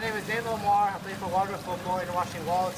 My name is Dave Lamar. I play for Waldorf Football in Washington Walls.